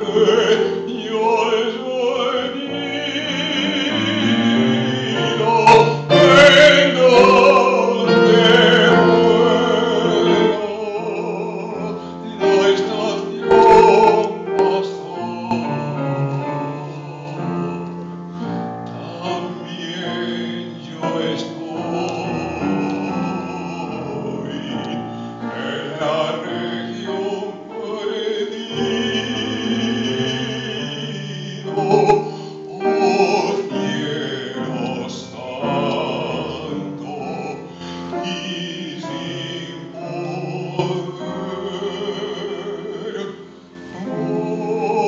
earth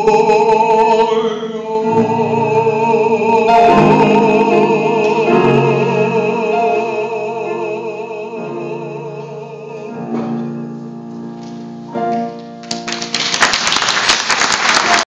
voi